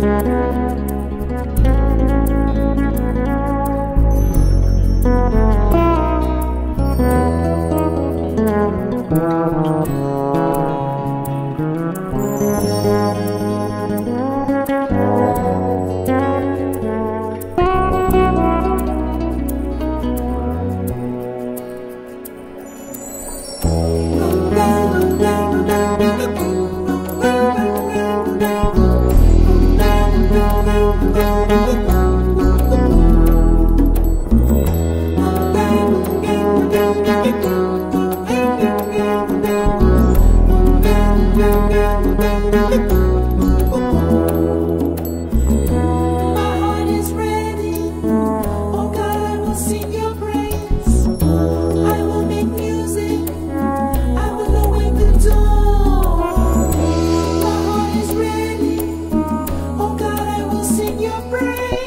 My your praise.